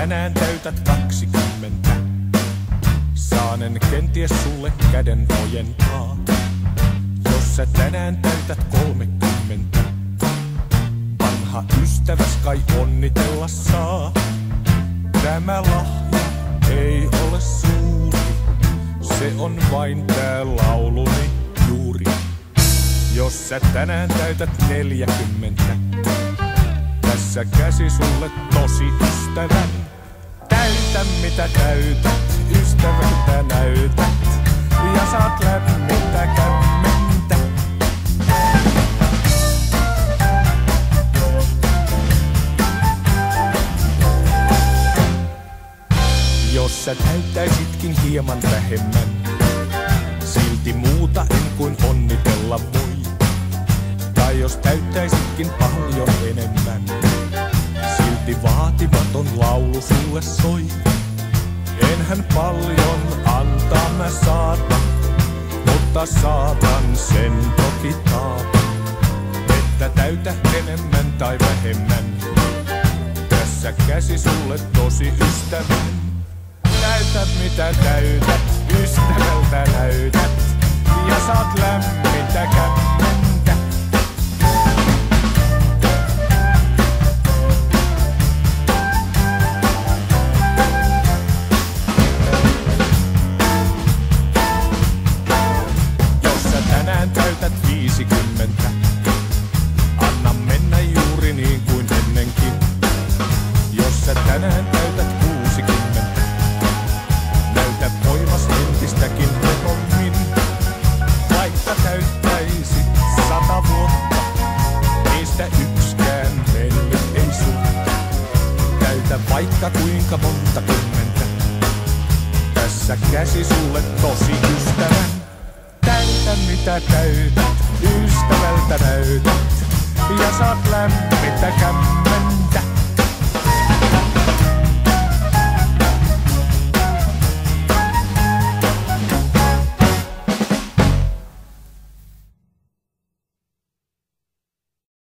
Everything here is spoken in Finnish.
tänään täytät kaksikymmentä, saanen kenties sulle käden ojentaa. Jos sä tänään täytät kolmekymmentä, vanha ystäväs kai onnitella saa. Tämä lahja ei ole suuri, se on vain tää lauluni juuri. Jos sä tänään täytät neljäkymmentä, tässä käsi sulle tosi ystävän. Täytä mitä täytät, ystävältä näytät, ja saat lämmintä kämmentä. Jos sä täyttäisitkin hieman vähemmän, silti muuta en kuin onnitella voi. Tai jos täyttäisitkin paljon enemmän, silti vaatimaton laulu sulle soi. Enhän paljon antaa mä saata, mutta saatan sen toki taata. Että täytä enemmän tai vähemmän, tässä käsi sulle tosi ystävän. Näytä mitä täytät, ystävältä 50, anna mennä juuri niin kuin ennenkin. Jos sä tänään täytät 60, näytä voimas entistäkin tehommin. Vaikka täyttäisit sata vuotta, niistä yksikään mennyt ei sutta. Täytä vaikka kuinka monta kymmentä, tässä käsi sulle tosi ystävän. Täytä mitä täytät, ystävältä näytät, ja saat lämmintä kämmentä.